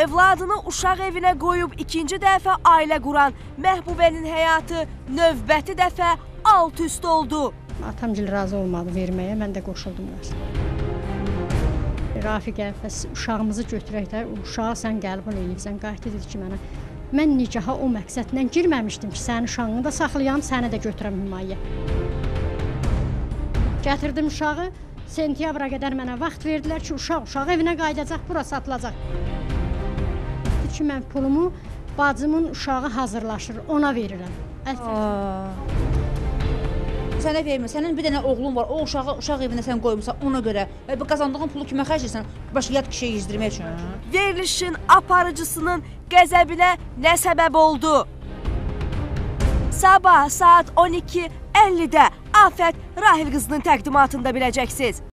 Övladını uşaq evinə qoyub ikinci dəfə ailə quran Məhbubənin həyatı növbəti dəfə alt üst oldu. Atamgil razı olmadı verməyə, mən də qoşuldum ona. Rafiqə, bəs uşağımızı götürək də, uşağa sən gəlib onu eləyibsən. Qayıtdı dedi ki, mənə mən nikaha o məqsədlə girməmişdim ki, sənin uşağını da saxlayam, səni də götürəm himayə. Gətirdim uşağı, sentyabra qədər mənə vaxt verdilər ki, uşaq uşaq evinə qayıdacaq, bura satılacaq. Dedi ki, mən pulumu bacımın uşağı hazırlaşır, ona verirəm. Əslində Sənə vermir. Sənin bir dənə oğlun var. O uşağı uşaq evinə sən qoymusan ona görə. Və bu qazandığın pulu kimə xərcləyirsən? Başqa yad kişiyə yezdirmək üçün. Verilişin aparıcısının qəzəbinə nə səbəb oldu? Sabah saat 12:50-də Afət Rahil qızının təqdimatında biləcəksiniz.